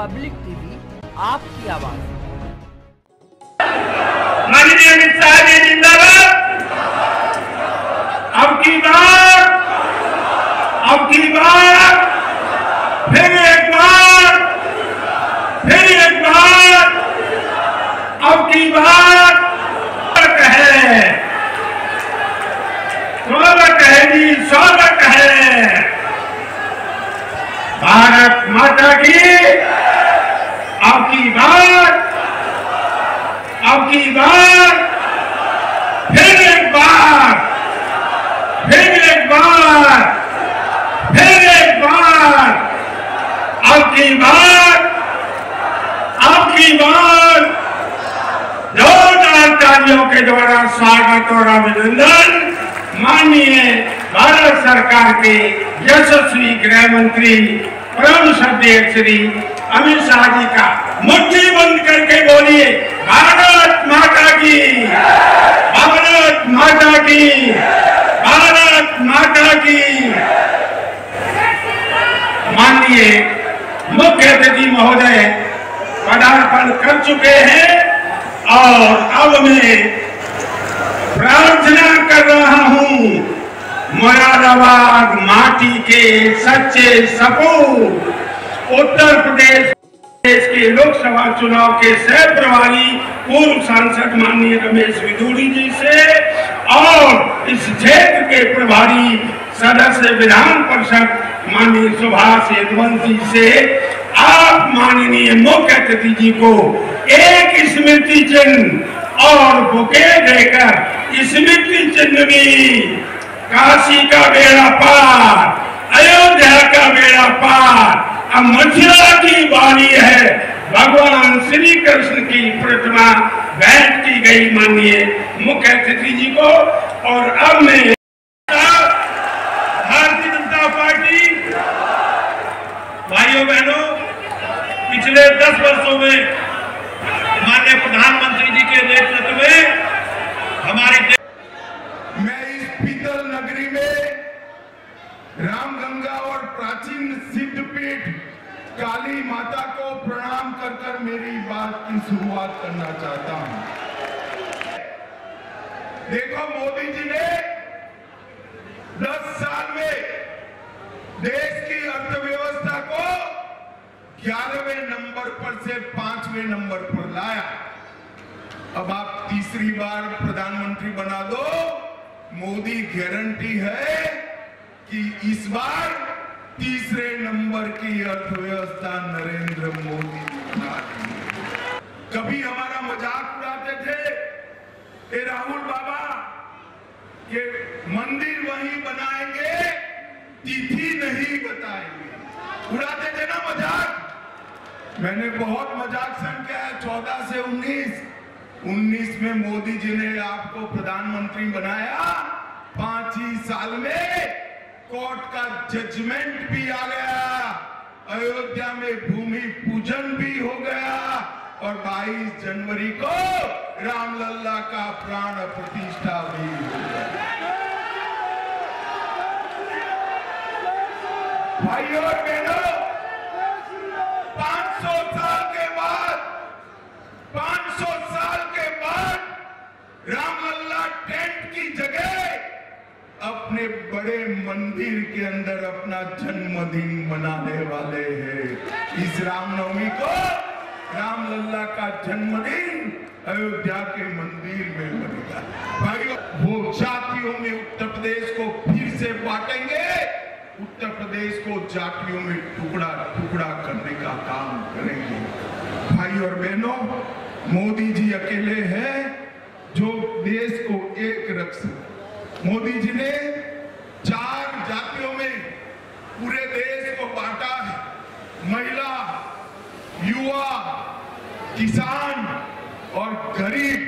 Public TV आपकी आवाज़। अब की बार अब की बार फिर एक बार फिर एक बार अब की बार स्वागत है स्वागत है जी स्वागत है भारत माता की अब की बार अब की बार, फिर एक बार, फिर एक बार, फिर एक बार अब की बार अब की बार जोरदार के द्वारा स्वागत और अभिनंदन माननीय भारत सरकार के यशस्वी गृह मंत्री परम श्रद्धेय श्री अमित शाह जी का मुट्ठी बंद करके बोलिए, भारत माता की भारत माता की भारत माता की माननीय मुख्य अतिथि महोदय पदार्पण कर चुके हैं और अब मैं प्रार्थना कर रहा हूँ, मुरादाबाद माटी के सच्चे सपूत, उत्तर प्रदेश देश के लोकसभा चुनाव के सह प्रभारी पूर्व सांसद माननीय रमेश विदुरी जी से और इस क्षेत्र के प्रभारी सदस्य विधान परिषद माननीय सुभाष यदवंती से आप माननीय अतिथि जी को एक स्मृति चिन्ह और बुके देकर स्मृति चिन्ह भी काशी का बेड़ा पार, अयोध्या का बेड़ा पार। अब मथुरा की बारी है, भगवान श्री कृष्ण की प्रतिमा भेंट की गई माननीय मुख्य अतिथि जी को। और अब मैं भारतीय जनता पार्टी, भाइयों बहनों पिछले दस वर्षों में माननीय प्रधानमंत्री जी के नेतृत्व में हमारे मैं इस पीतल नगरी में रामगंगा और प्राचीन सिद्धपीठ काली माता को प्रणाम कर कर मेरी बात की शुरुआत करना चाहता हूँ। देखो मोदी जी ने 10 साल में देश की अर्थव्यवस्था को 11वें नंबर पर से पाँचवें नंबर पर लाया। अब आप तीसरी बार प्रधानमंत्री बना दो। मोदी गारंटी है कि इस बार तीसरे नंबर की अर्थव्यवस्था नरेंद्र मोदी कभी हमारा मज़ाक उड़ाते थे, ए राहुल बाबा कि मंदिर वही बनाएँगे, तिथि नहीं बताएँगे। उड़ाते थे ना मज़ाक? मैंने बहुत मज़ाक सन किया है, चौदह से उन्नीस। उन्नीस में मोदी जी ने आपको प्रधानमंत्री बनाया। पाँच ही साल में कोर्ट का जजमेंट भी आ गया। अयोध्या में भूमि पूजन भी हो गया। और 22 जनवरी को रामलल्ला का प्राण प्रतिष्ठा भी भाइयों और बहनों 500 साल के बाद 500 साल के बाद रामलल्ला टेंट की जगह अपने बड़े मंदिर के अंदर अपना जन्मदिन मनाने वाले हैं। इस रामनवमी को रामलल्ला का जन्मदिन अयोध्या के मंदिर में बनेगा भाइयों, वो जातियों में उत्तर प्रदेश को फिर से बांटेंगे। उत्तर प्रदेश को जातियों में टुकड़ा टुकड़ा करने का काम करेंगे। भाई और बहनों, मोदी जी अकेले हैं जो देश को एक रख सकते मोदी जी ने चार जातियों में पूरे देश को बांटा है। महिला, युवा, किसान और गरीब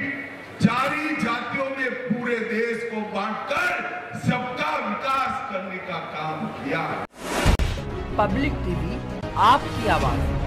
चार ही जातियों में पूरे देश को बांटकर सबका विकास करने का काम किया। पब्लिक टीवी, आपकी आवाज़।